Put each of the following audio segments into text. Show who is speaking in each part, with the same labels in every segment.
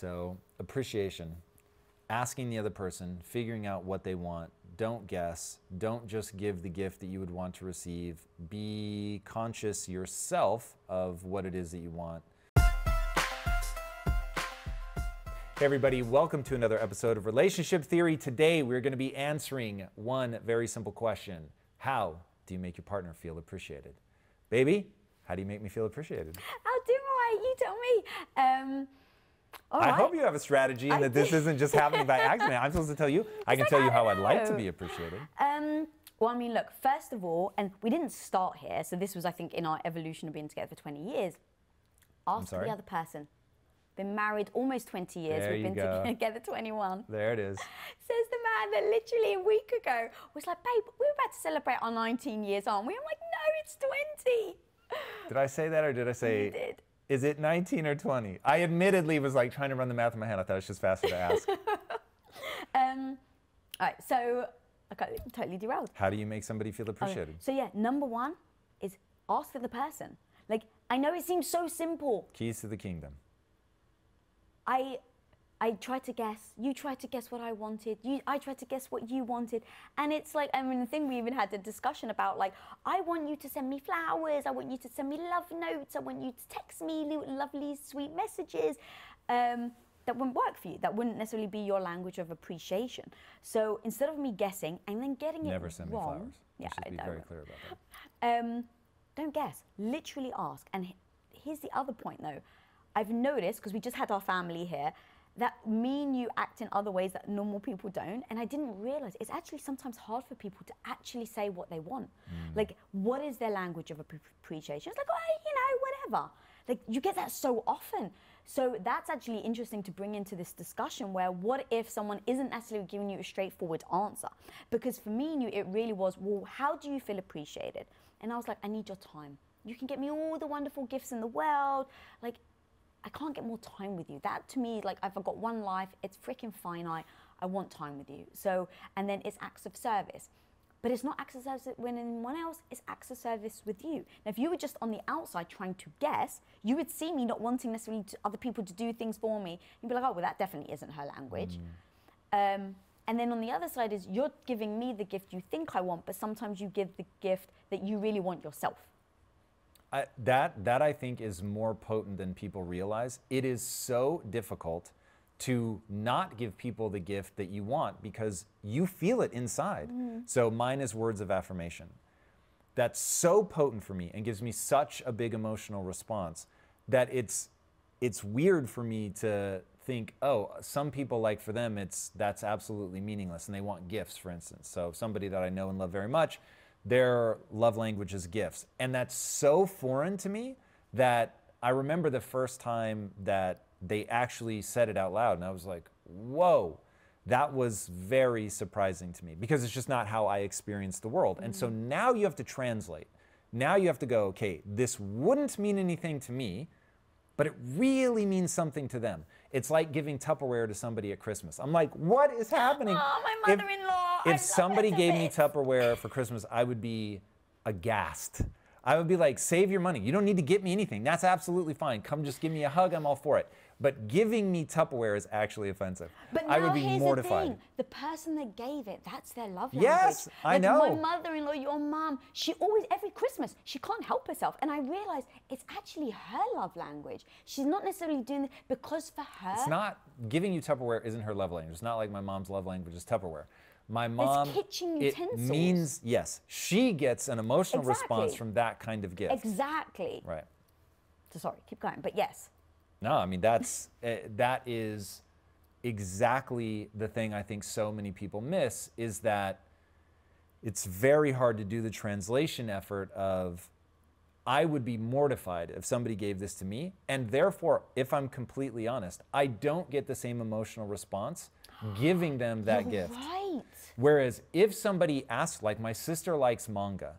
Speaker 1: So, appreciation, asking the other person, figuring out what they want. Don't guess. Don't just give the gift that you would want to receive. Be conscious yourself of what it is that you want. Hey, everybody, welcome to another episode of Relationship Theory. Today, we're going to be answering one very simple question How do you make your partner feel appreciated? Baby, how do you make me feel appreciated?
Speaker 2: I'll do my, You tell me. Um, all
Speaker 1: I
Speaker 2: right.
Speaker 1: hope you have a strategy and that this isn't just happening by accident. I'm supposed to tell you. I can
Speaker 2: like,
Speaker 1: tell you how
Speaker 2: don't
Speaker 1: I'd like to be appreciated.
Speaker 2: Um, well, I mean, look, first of all, and we didn't start here, so this was, I think, in our evolution of being together for 20 years. Ask the other person. Been married almost 20 years.
Speaker 1: There
Speaker 2: We've
Speaker 1: you
Speaker 2: been
Speaker 1: go.
Speaker 2: together 21.
Speaker 1: There it is.
Speaker 2: Says the man that literally a week ago was like, babe, we're about to celebrate our 19 years, aren't we? I'm like, no, it's 20.
Speaker 1: Did I say that or did I say?
Speaker 2: You did.
Speaker 1: Is it 19 or 20? I admittedly was like trying to run the math in my head. I thought it was just faster to ask.
Speaker 2: Um, all right, so I got totally derailed.
Speaker 1: how do you make somebody feel
Speaker 2: Okay,
Speaker 1: appreciated?
Speaker 2: So yeah, number one is ask for the person. Like I know it seems so simple.
Speaker 1: Keys to the kingdom.
Speaker 2: I I tried to guess. You tried to guess what I wanted. You I tried to guess what you wanted. And it's like I mean the thing we even had a discussion about like I want you to send me flowers. I want you to send me love notes. I want you to text me lovely sweet messages. Um, that wouldn't work for you. That wouldn't necessarily be your language of appreciation. So instead of me guessing and then getting
Speaker 1: Never
Speaker 2: it
Speaker 1: send me flowers.
Speaker 2: yeah,
Speaker 1: Let's just
Speaker 2: I
Speaker 1: be
Speaker 2: know.
Speaker 1: very clear about that.
Speaker 2: Um, don't guess. Literally ask. And here's the other point, though. I've noticed because we just had our family here that mean you act in other ways that normal people don't, and I didn't realize it's actually sometimes hard for people to actually say what they want. Mm. Like, what is their language of appreciation? It's like, oh, you know, whatever. Like, you get that so often. So that's actually interesting to bring into this discussion where what if someone isn't necessarily giving you a straightforward answer? Because for me and you, it really was, well, how do you feel appreciated? And I was like, I need your time. You can get me all the wonderful gifts in the world. Like, I can't get more time with you. That to me, like, I've got one life, it's freaking finite. I want time with you. So, and then it's acts of service. But it's not acts of service with anyone else, it's acts of service with you. Now, if you were just on the outside trying to guess, you would see me not wanting necessarily to, other people to do things for me. You'd be like, oh, well, that definitely isn't her language. Um, and then on the other side is you're giving me the gift you think I want, but sometimes you give the gift that you really want yourself.
Speaker 1: I, that that I think is more potent than people realize. It is so difficult to not give people the gift that you want because you feel it inside. Mm-hmm. So mine is words of affirmation. That's so potent for me and gives me such a big emotional response that it's it's weird for me to think, oh, some people like for them it's that's absolutely meaningless and they want gifts, for instance. So somebody that I know and love very much, their love language is gifts. And that's so foreign to me that I remember the first time that they actually said it out loud and I was like, whoa. That was very surprising to me because it's just not how I experienced the world. And so mm-hmm. now you have to translate. Now you have to go, okay, this wouldn't mean anything to me, but it really means something to them. It's like giving Tupperware to somebody at Christmas. I'm like, what is happening?
Speaker 2: Oh, my
Speaker 1: If-
Speaker 2: mother-in-law, I
Speaker 1: If somebody gave me. Tupperware for Christmas, I would be aghast. I would be like, save your money. You don't need to get me anything. That's absolutely fine. Come just give me a hug. I'm all for it. But giving me Tupperware is actually offensive.
Speaker 2: But
Speaker 1: I would be
Speaker 2: here's
Speaker 1: mortified.
Speaker 2: the thing: the person that gave it, that's their love language.
Speaker 1: Yes, I know.
Speaker 2: My mother-in-law, your mom, she always every Christmas she can't help herself, and I realized it's actually her love language. She's not necessarily doing it because for her,
Speaker 1: It's not giving you Tupperware isn't her love language. It's not like my mom's love language is Tupperware. My mom
Speaker 2: kitchen
Speaker 1: it
Speaker 2: utensils.
Speaker 1: means yes, she gets an emotional response from that kind of gift.
Speaker 2: exactly.
Speaker 1: Right.
Speaker 2: So sorry, keep going. But yes,
Speaker 1: No, I mean that's uh, that is exactly the thing I think so many people miss is that it's very hard to do the translation effort of I would be mortified if somebody gave this to me and therefore if I'm completely honest, I don't get the same emotional response giving them that
Speaker 2: You're
Speaker 1: gift.
Speaker 2: right.
Speaker 1: Whereas if somebody asks, like my sister likes manga,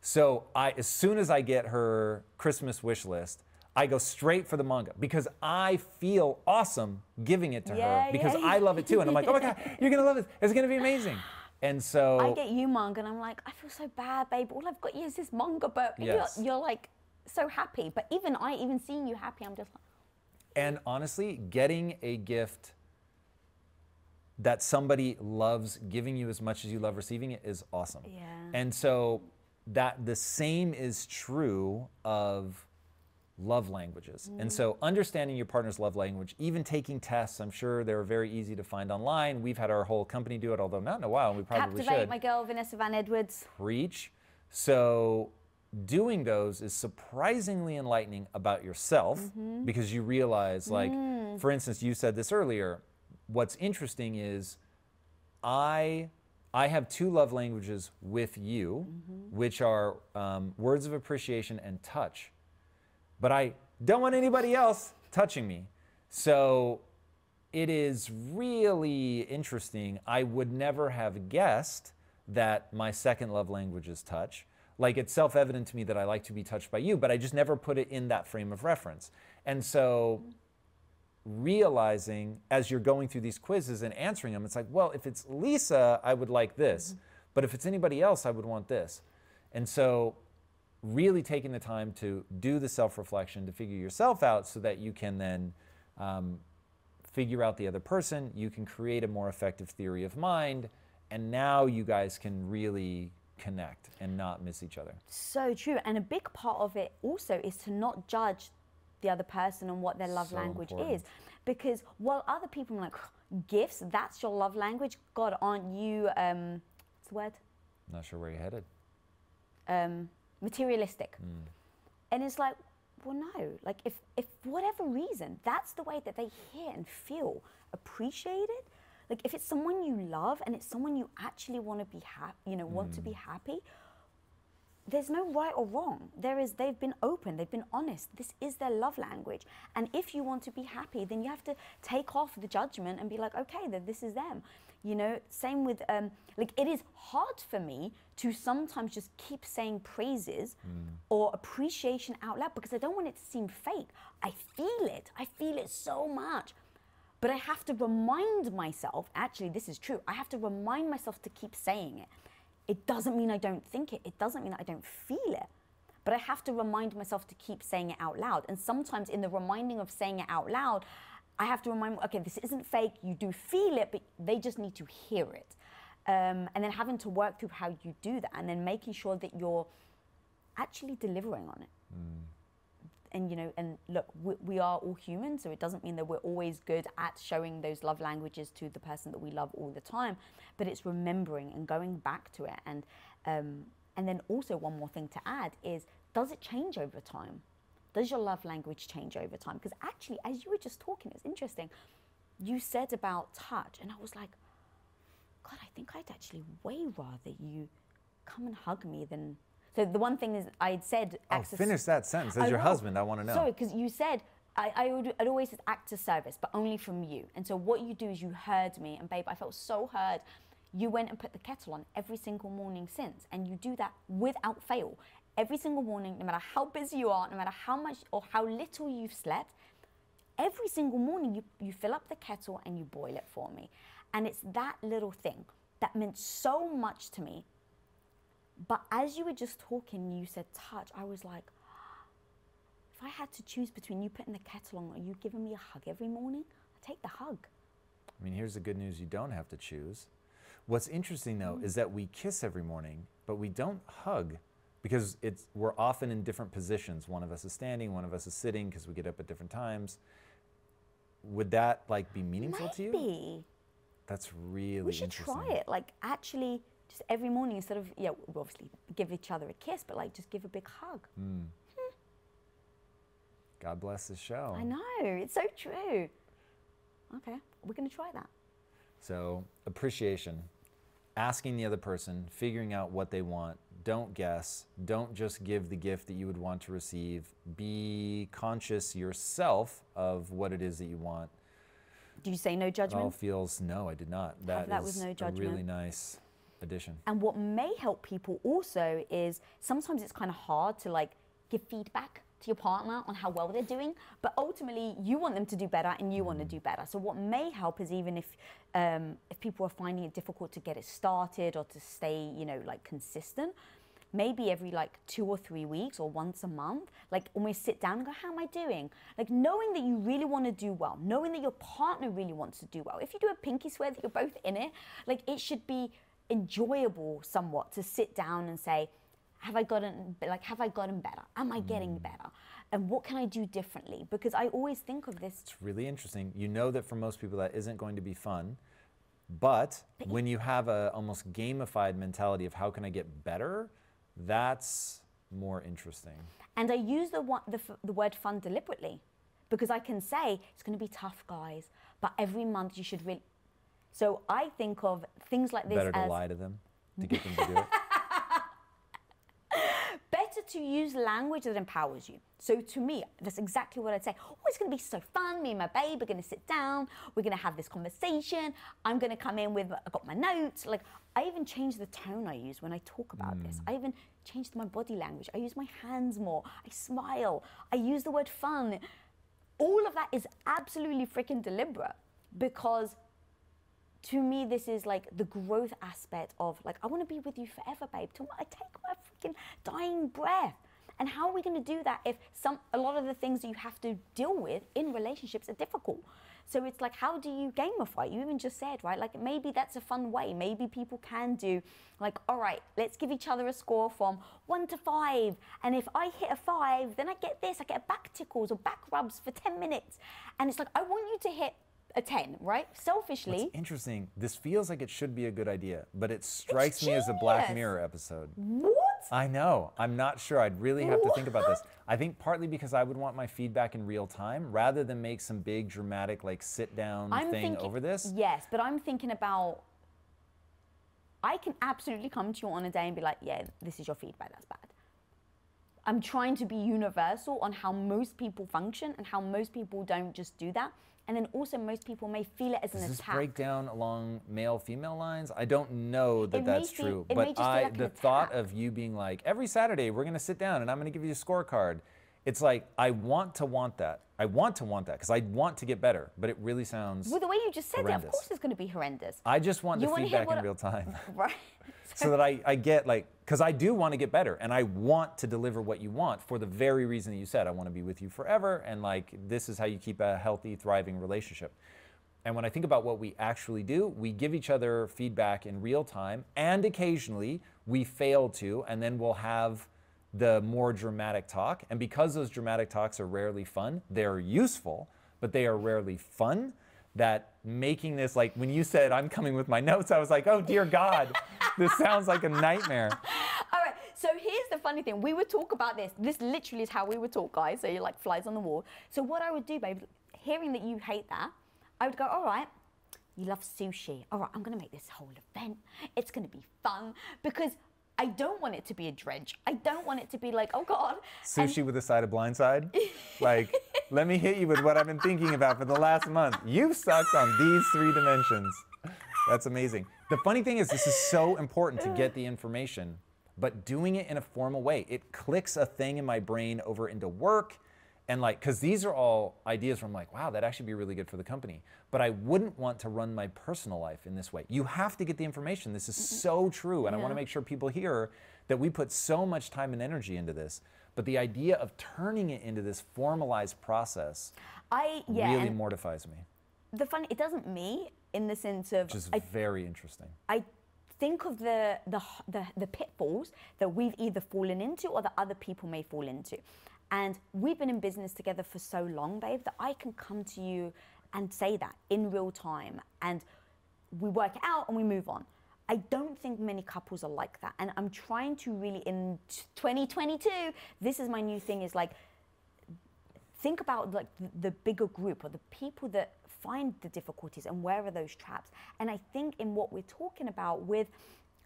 Speaker 1: so I as soon as I get her Christmas wish list, I go straight for the manga because I feel awesome giving it to
Speaker 2: Yeah,
Speaker 1: her because
Speaker 2: yeah,
Speaker 1: I love it too, and I'm like, oh my god, you're gonna love this. It's gonna be amazing. And so
Speaker 2: I get you manga, and I'm like, I feel so bad, babe. All I've got you is this manga book. And
Speaker 1: Yes.
Speaker 2: You're, you're like so happy, but even I, even seeing you happy, I'm just like,
Speaker 1: And honestly, getting a gift that somebody loves giving you as much as you love receiving it is awesome.
Speaker 2: Yeah.
Speaker 1: And so that the same is true of love languages. And so understanding your partner's love language, even taking tests, I'm sure they're very easy to find online. We've had our whole company do it, although not in a while, and we probably
Speaker 2: Captivate,
Speaker 1: should.
Speaker 2: my girl Vanessa Van Edwards.
Speaker 1: Preach. So doing those is surprisingly enlightening about yourself
Speaker 2: Mm-hmm.
Speaker 1: because you realize like
Speaker 2: Mm.
Speaker 1: for instance you said this earlier what's interesting is i i have two love languages with you
Speaker 2: Mm-hmm.
Speaker 1: which are um, words of appreciation and touch but i don't want anybody else touching me so it is really interesting. I would never have guessed that my second love language is touch. Like it's self evident to me that I like to be touched by you, but I just never put it in that frame of reference. And so realizing as you're going through these quizzes and answering them, it's like, well, if it's Lisa, I would like this. Mm-hmm. But if it's anybody else, I would want this. And so really taking the time to do the self reflection to figure yourself out so that you can then um, figure out the other person, you can create a more effective theory of mind, and now you guys can really connect and not miss each other.
Speaker 2: So true. And a big part of it also is to not judge the other person and what their love
Speaker 1: So
Speaker 2: language
Speaker 1: important.
Speaker 2: is. Because while other people are like, gifts, that's your love language. God, aren't you, um, what's the word?
Speaker 1: Not sure where you're headed.
Speaker 2: um, materialistic. Hmm. And it's like, well, no. Like, if, if for whatever reason, that's the way that they hear and feel appreciated. Like, if it's someone you love and it's someone you actually want to be happy, you know, want to be hmm. happy, there's no right or wrong. There is, they've been open, they've been honest. This is their love language. And if you want to be happy, then you have to take off the judgment and be like, okay, then this is them. You know, same with, um, like, it is hard for me to sometimes just keep saying praises or appreciation out loud because I don't want it to seem fake. I feel it, I feel it so much. But I have to remind myself, actually, this is true. I have to remind myself to keep saying it. It doesn't mean I don't think it, it doesn't mean that I don't feel it. But I have to remind myself to keep saying it out loud. And sometimes in the reminding of saying it out loud, I have to remind, okay, this isn't fake. You do feel it, but they just need to hear it. Um, and then having to work through how you do that, and then making sure that you're actually delivering on it and you know and look we, we are all human so it doesn't mean that we're always good at showing those love languages to the person that we love all the time but it's remembering and going back to it and um, and then also one more thing to add is does it change over time does your love language change over time because actually as you were just talking it's interesting you said about touch and i was like god i think i'd actually way rather you come and hug me than so the one thing is i'd said
Speaker 1: Oh, finish that sentence. As
Speaker 2: I
Speaker 1: your
Speaker 2: will.
Speaker 1: husband, I want to know.
Speaker 2: Sorry, because you said I, I would I'd always said act of service, but only from you. And so what you do is you heard me, and babe, I felt so heard. You went and put the kettle on every single morning since, and you do that without fail. Every single morning, no matter how busy you are, no matter how much or how little you've slept, every single morning you, you fill up the kettle and you boil it for me. And it's that little thing that meant so much to me. But as you were just talking, you said touch, I was like, if I had to choose between you putting the kettle on or you giving me a hug every morning, I'd take the hug.
Speaker 1: I mean, here's the good news you don't have to choose. What's interesting though mm. is that we kiss every morning, but we don't hug because it's we're often in different positions. One of us is standing, one of us is sitting because we get up at different times. Would that like be meaningful to you?
Speaker 2: Maybe.
Speaker 1: That's really
Speaker 2: We should
Speaker 1: interesting.
Speaker 2: try it. Like, actually, just every morning instead of, yeah, we obviously give each other a kiss, but like just give a big hug. Hmm.
Speaker 1: God bless the show.
Speaker 2: I know, it's so true. Okay, we're going to try that.
Speaker 1: So, appreciation, asking the other person, figuring out what they want. Don't guess. Don't just give the gift that you would want to receive. Be conscious yourself of what it is that you want.
Speaker 2: Did you say no judgment?
Speaker 1: All feels no, I did not.
Speaker 2: that
Speaker 1: is
Speaker 2: no
Speaker 1: a really nice addition.
Speaker 2: And what may help people also is sometimes it's kind of hard to like give feedback to your partner on how well they're doing, but ultimately you want them to do better and you want to do better. So what may help is even if um, if people are finding it difficult to get it started or to stay, you know, like consistent, maybe every like two or three weeks or once a month, like almost sit down and go, How am I doing? Like knowing that you really want to do well, knowing that your partner really wants to do well. If you do a pinky swear that you're both in it, like it should be enjoyable somewhat to sit down and say, have I gotten like have I gotten better? Am I getting
Speaker 1: Mm.
Speaker 2: better? And what can I do differently? Because I always think of this
Speaker 1: It's really interesting. You know that for most people that isn't going to be fun, but when you have a almost gamified mentality of how can I get better, that's more interesting.
Speaker 2: And I use the, one, the, the word fun deliberately because I can say it's going to be tough, guys, but every month you should really. So I think of things like this
Speaker 1: Better to
Speaker 2: as
Speaker 1: lie to them to get them to do it.
Speaker 2: To use language that empowers you. So to me, that's exactly what I'd say. Oh, it's going to be so fun. Me and my babe are going to sit down. We're going to have this conversation. I'm going to come in with, I got my notes. Like, I even changed the tone I use when I talk about this. Mm. I even changed my body language. I use my hands more. I smile. I use the word fun. All of that is absolutely freaking deliberate because to me, this is like the growth aspect of like, I want to be with you forever, babe. Till I take my freaking dying breath. And how are we going to do that if some a lot of the things that you have to deal with in relationships are difficult? So it's like, how do you gamify? You even just said, right? Like maybe that's a fun way. Maybe people can do like, all right, let's give each other a score from one to five. And if I hit a five, then I get this. I get back tickles or back rubs for 10 minutes. And it's like, I want you to hit a 10, right? Selfishly.
Speaker 1: It's interesting. This feels like it should be a good idea, but it strikes me as a Black. Mirror episode.
Speaker 2: What?
Speaker 1: I know. I'm not sure. I'd really have to think about this. I think partly because I would want my feedback in real time rather than make some big dramatic like sit down
Speaker 2: I'm
Speaker 1: thing
Speaker 2: thinking,
Speaker 1: over this.
Speaker 2: Yes, but I'm thinking about. I can absolutely come to you on a day and be like, yeah, this is your feedback, that's bad. I'm trying to be universal on how most people function and how most people don't just do that. And then also, most people may feel it as an
Speaker 1: Does this
Speaker 2: attack.
Speaker 1: break down along male female lines? I don't know that
Speaker 2: It
Speaker 1: that's
Speaker 2: feel-
Speaker 1: true,
Speaker 2: it may
Speaker 1: but I
Speaker 2: like an
Speaker 1: the thought of you being like every Saturday we're going to sit down and I'm going to give you a scorecard. It's like I want to want that. I want to want that because I want to get better, but it really sounds
Speaker 2: Well, the way you just said it, of
Speaker 1: horrendous.
Speaker 2: course it's going to be horrendous.
Speaker 1: I just want
Speaker 2: You
Speaker 1: the feedback in real time.
Speaker 2: right?
Speaker 1: so that I, I get like because I do want to get better and I want to deliver what you want for the very reason that you said I want to be with you forever and like this is how you keep a healthy thriving relationship. And when I think about what we actually do, we give each other feedback in real time and occasionally we fail to and then we'll have the more dramatic talk and because those dramatic talks are rarely fun, they're useful, but they are rarely fun that making this like when you said I'm coming with my notes, I was like, oh dear God, this sounds like a nightmare.
Speaker 2: All right. So here's the funny thing. We would talk about this. This literally is how we would talk, guys. So you're like flies on the wall. So what I would do, babe, hearing that you hate that, I would go, all right. You love sushi. All right, I'm gonna make this whole event. It's gonna be fun because I don't want it to be a dredge. I don't want it to be like, oh God. And-
Speaker 1: Sushi with a side of blindside. Like, let me hit you with what I've been thinking about for the last month. You've sucked on these three dimensions. That's amazing. The funny thing is, this is so important to get the information, but doing it in a formal way, it clicks a thing in my brain over into work. And like, because these are all ideas where I'm like, wow, that actually be really good for the company. But I wouldn't want to run my personal life in this way. You have to get the information. This is mm-hmm. so true. And I want to make sure people hear that we put so much time and energy into this. But the idea of turning it into this formalized process
Speaker 2: I yeah.
Speaker 1: really mortifies me,
Speaker 2: the funny, it doesn't me in the sense of
Speaker 1: which is
Speaker 2: I
Speaker 1: very interesting.
Speaker 2: I think of the, the the the pitfalls that we've either fallen into or that other people may fall into. And we've been in business together for so long, babe, that I can come to you and say that in real time and we work it out and we move on. I don't think many couples are like that. And I'm trying to really in 2022, this is my new thing is like think about like the, bigger group or the people that find the difficulties and where are those traps and i think in what we're talking about with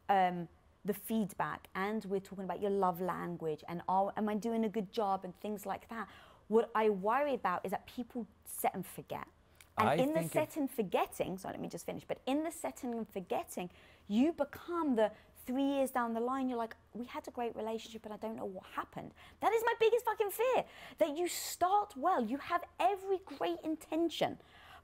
Speaker 2: um, the feedback and we're talking about your love language and are, am i doing a good job and things like that. What i worry about is that people set and forget. And
Speaker 1: I
Speaker 2: in the set and forgetting so let me just finish but in the setting and forgetting you become the three years down the line you're like we had a great relationship and i don't know what happened. That is my biggest fucking fear that you start well you have every great intention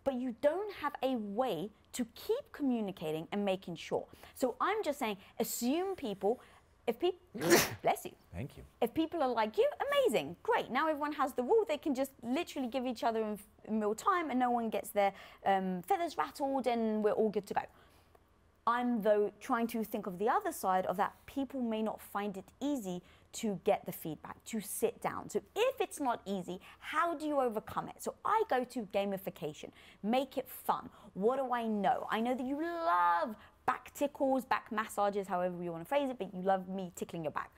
Speaker 2: but you don't have a way to keep communicating and making sure so i'm just saying assume people If people, bless you.
Speaker 1: Thank you.
Speaker 2: If people are like you, amazing, great. Now everyone has the rule. They can just literally give each other in, in real time, and no one gets their um, feathers rattled, and we're all good to go. I'm though trying to think of the other side of that. People may not find it easy to get the feedback, to sit down. So if it's not easy, how do you overcome it? So I go to gamification, make it fun. What do I know? I know that you love back tickles, back massages, however you want to phrase it, but you love me tickling your back.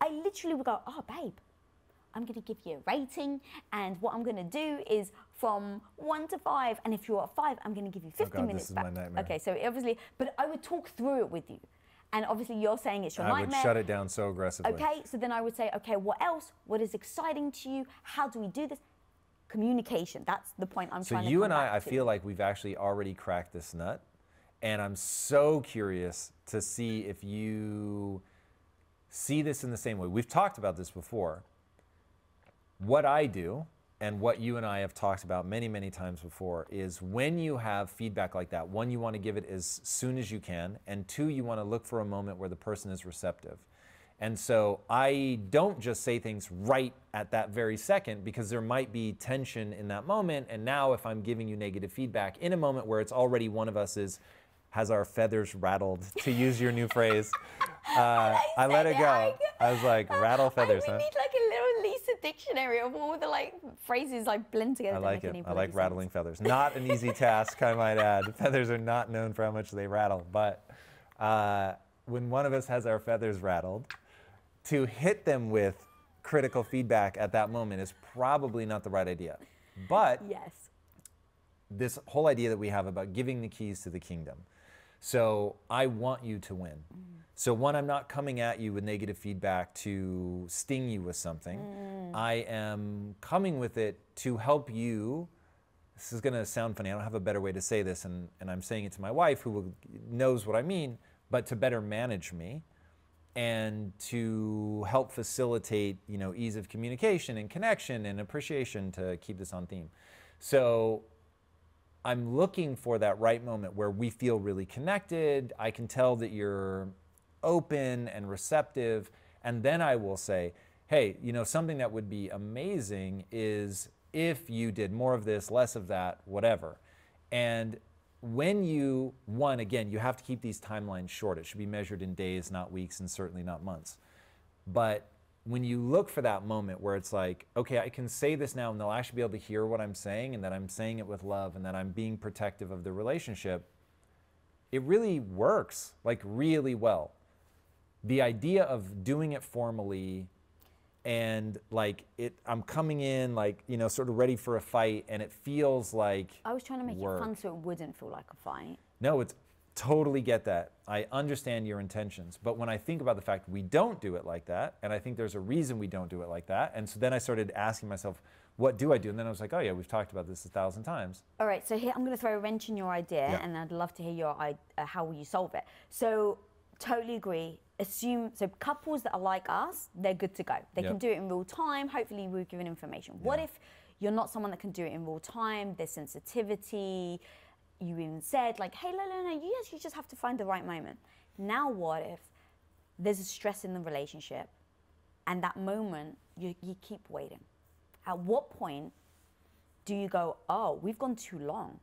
Speaker 2: I literally would go, oh, babe, I'm going to give you a rating, and what I'm going to do is from one to five, and if you're at five, I'm going to give you 50
Speaker 1: Oh God,
Speaker 2: minutes
Speaker 1: this is
Speaker 2: back.
Speaker 1: my nightmare.
Speaker 2: Okay, so obviously, but I would talk through it with you, and obviously you're saying it's your
Speaker 1: I would
Speaker 2: nightmare.
Speaker 1: shut it down so aggressively.
Speaker 2: Okay, so then I would say, okay, what else? What is exciting to you? How do we do this? Communication. That's the point I'm
Speaker 1: So
Speaker 2: trying to
Speaker 1: So
Speaker 2: you
Speaker 1: and I, I feel like we've actually already cracked this nut, and I'm so curious to see if you see this in the same way. We've talked about this before. What I do and what you and I have talked about many, many times before is when you have feedback like that, one, you want to give it as soon as you can, and two, you want to look for a moment where the person is receptive. And so I don't just say things right at that very second because there might be tension in that moment. And now, if I'm giving you negative feedback in a moment where it's already one of us is has our feathers rattled, to use your new phrase, uh, I let it go.
Speaker 2: I-
Speaker 1: I was like, rattle feathers,
Speaker 2: I,
Speaker 1: huh?
Speaker 2: we need like a little Lisa dictionary of all the like phrases like blend together.
Speaker 1: I like it. I like
Speaker 2: bloody sense.
Speaker 1: rattling feathers. Not an easy task, I might add. Feathers are not known for how much they rattle. But uh, when one of us has our feathers rattled, to hit them with critical feedback at that moment is probably not the right idea. But
Speaker 2: Yes.
Speaker 1: this whole idea that we have about giving the keys to the kingdom. So I want you to win. So one, I'm not coming at you with negative feedback to sting you with something. Mm. I am coming with it to help you. This is going to sound funny. I don't have a better way to say this, and, and I'm saying it to my wife, who will, knows what I mean, but to better manage me and to help facilitate you know ease of communication and connection and appreciation to keep this on theme so i'm looking for that right moment where we feel really connected. I can tell that you're open and receptive. And then i will say hey you know something that would be amazing is if you did more of this less of that whatever. And when you one again you have to keep these timelines short. It should be measured in days not weeks and certainly not months. But when you look for that moment where it's like okay i can say this now and they'll actually be able to hear what i'm saying and that i'm saying it with love and that i'm being protective of the relationship it really works like really well the idea of doing it formally and like it i'm coming in like you know sort of ready for a fight and it feels like
Speaker 2: I was trying to make
Speaker 1: work.
Speaker 2: it fun so it wouldn't feel like a fight.
Speaker 1: no, it's totally get that. I understand your intentions. But when I think about the fact we don't do it like that, and I think there's a reason we don't do it like that, and so then I started asking myself, what do I do? And then I was like, oh yeah, we've talked about this a thousand times.
Speaker 2: All right, so here I'm going to throw a wrench in your idea,
Speaker 1: Yeah.
Speaker 2: and I'd love to hear your uh, how will you solve it. So, totally agree. Assume so couples that are like us, they're good to go. They can do it in real time. Hopefully, we're given information. What if you're not someone that can do it in real time? There's sensitivity. You even said like, hey, no, no, no. You actually just have to find the right moment. Now, what if there's a stress in the relationship, and that moment you, you keep waiting? At what point do you go, oh, we've gone too long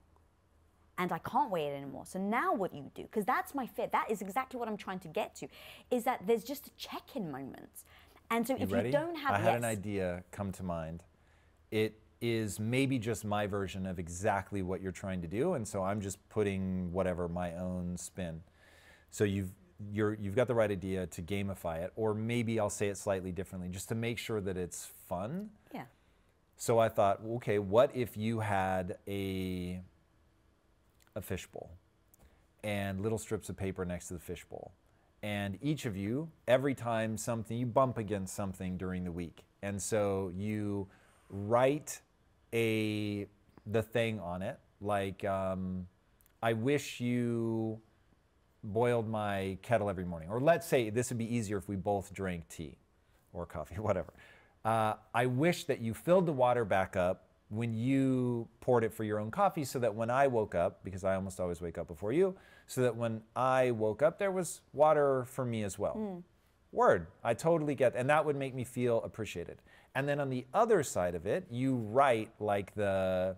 Speaker 2: and I can't wait anymore. So now what do you do? Because that's my fear. That is exactly what I'm trying to get to, is that there's just a check-in moment. And so
Speaker 1: You
Speaker 2: if
Speaker 1: ready?
Speaker 2: you don't have
Speaker 1: I had an idea come to mind. It is maybe just my version of exactly what you're trying to do, and so I'm just putting whatever my own spin. So you've you're, you've got the right idea to gamify it, or maybe I'll say it slightly differently, just to make sure that it's fun.
Speaker 2: Yeah.
Speaker 1: So I thought, okay, what if you had a a fishbowl and little strips of paper next to the fishbowl, and each of you, every time something you bump against something during the week, and so you write a the thing on it, like um, I wish you boiled my kettle every morning, or let's say this would be easier if we both drank tea or coffee, whatever. Uh, I wish that you filled the water back up when you poured it for your own coffee so that when I woke up, because I almost always wake up before you, so that when I woke up, there was water for me as well. Word. I totally get and that would make me feel appreciated. And then on the other side of it, you write like the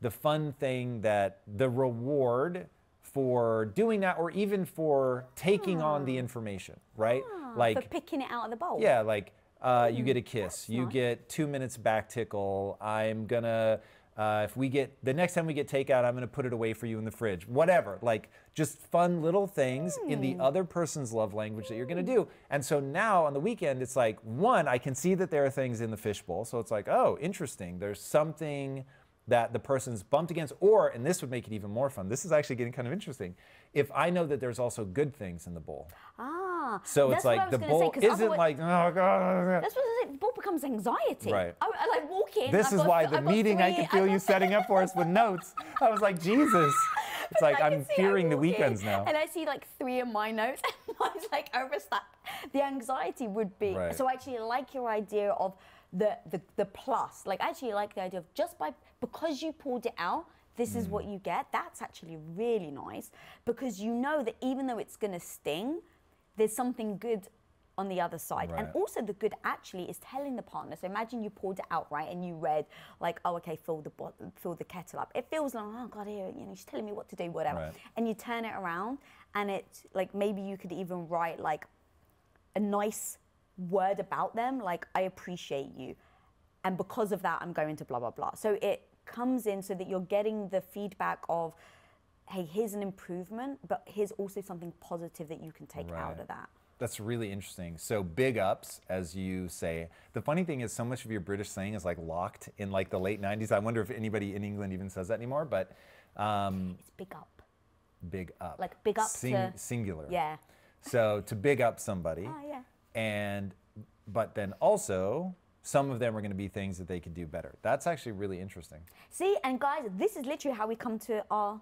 Speaker 1: the fun thing that the reward for doing that or even for taking on the information, right?
Speaker 2: for picking it out of the bowl.
Speaker 1: Yeah, like uh, you get a kiss, you
Speaker 2: nice.
Speaker 1: get two minutes back tickle. I'm gonna, uh, if we get the next time we get takeout, I'm gonna put it away for you in the fridge. Whatever, like just fun little things in the other person's love language that you're gonna do. And so now on the weekend, it's like one, I can see that there are things in the fishbowl, so it's like, oh, interesting. There's something that the person's bumped against, or, and this would make it even more fun. This is actually getting kind of interesting. If I know that there's also good things in the bowl.
Speaker 2: Ah.
Speaker 1: So it's like the
Speaker 2: gonna say,
Speaker 1: isn't like, oh god.
Speaker 2: That's what I was saying. The bowl becomes anxiety.
Speaker 1: Right.
Speaker 2: I, I like walk in.
Speaker 1: This is
Speaker 2: got
Speaker 1: why the
Speaker 2: got
Speaker 1: meeting I could feel you setting up for us with notes. I was like, Jesus. It's like
Speaker 2: I can
Speaker 1: I'm fearing the weekends now.
Speaker 2: And I see like three of my notes, and I was like overstacked. The anxiety would be.
Speaker 1: Right.
Speaker 2: So I actually like your idea of the, the the plus. Like I actually like the idea of just by because you pulled it out, this is
Speaker 1: Mm.
Speaker 2: what you get. That's actually really nice because you know that even though it's gonna sting, there's something good on the other side. And also the good actually is telling the partner. So imagine you poured it out, right? And you read like, oh, okay, fill the fill the kettle up. It feels like, oh God, here, you know, she's telling me what to do, whatever.
Speaker 1: Right.
Speaker 2: And you turn it around, and it's like maybe you could even write like a nice word about them, like I appreciate you, and because of that, I'm going to blah blah blah. So it comes in so that you're getting the feedback of. Hey, here's an improvement, but here's also something positive that you can take out of that.
Speaker 1: That's really interesting. So big ups, as you say. The funny thing is, so much of your British slang is like locked in like the late '90s. I wonder if anybody in England even says that anymore. But um,
Speaker 2: It's big up.
Speaker 1: big up,
Speaker 2: Like big up to-
Speaker 1: singular.
Speaker 2: Yeah.
Speaker 1: So to big up somebody.
Speaker 2: Oh, yeah.
Speaker 1: And but then also some of them are going to be things that they could do better. That's actually really interesting.
Speaker 2: See, and guys, this is literally how we come to our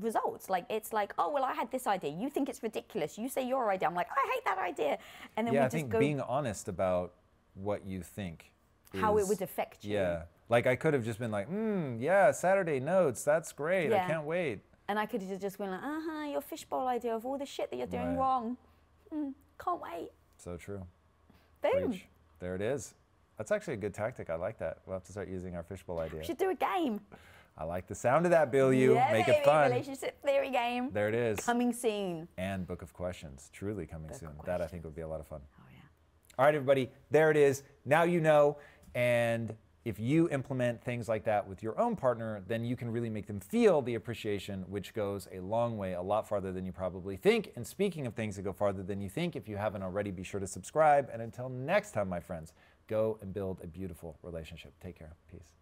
Speaker 2: results. Like it's like, oh well, I had this idea. You think it's ridiculous. You say your idea. I'm like, I hate that idea. And then
Speaker 1: yeah,
Speaker 2: we
Speaker 1: I
Speaker 2: just
Speaker 1: think
Speaker 2: go
Speaker 1: being honest about what you think.
Speaker 2: how it would affect you.
Speaker 1: Yeah. Like I could have just been like, hmm, yeah, Saturday notes, that's great. I can't wait.
Speaker 2: And I could have just been like, uh huh, your fishbowl idea of all the shit that you're doing
Speaker 1: Right.
Speaker 2: wrong. Mm, can't wait.
Speaker 1: So true.
Speaker 2: Boom.
Speaker 1: Preach. There it is. That's actually a good tactic. I like that. We'll have to start using our fishbowl idea.
Speaker 2: We should do a game.
Speaker 1: I like the sound of that, Bill. You
Speaker 2: yeah,
Speaker 1: make
Speaker 2: baby,
Speaker 1: it fun.
Speaker 2: Relationship theory game.
Speaker 1: There it is.
Speaker 2: Coming soon.
Speaker 1: And book of questions, truly coming
Speaker 2: Book
Speaker 1: soon. That I think would be a lot of fun.
Speaker 2: Oh yeah.
Speaker 1: All right, everybody, there it is. Now you know. And if you implement things like that with your own partner, then you can really make them feel the appreciation, which goes a long way, a lot farther than you probably think. And speaking of things that go farther than you think, if you haven't already, be sure to subscribe. And until next time, my friends, go and build a beautiful relationship. Take care. Peace.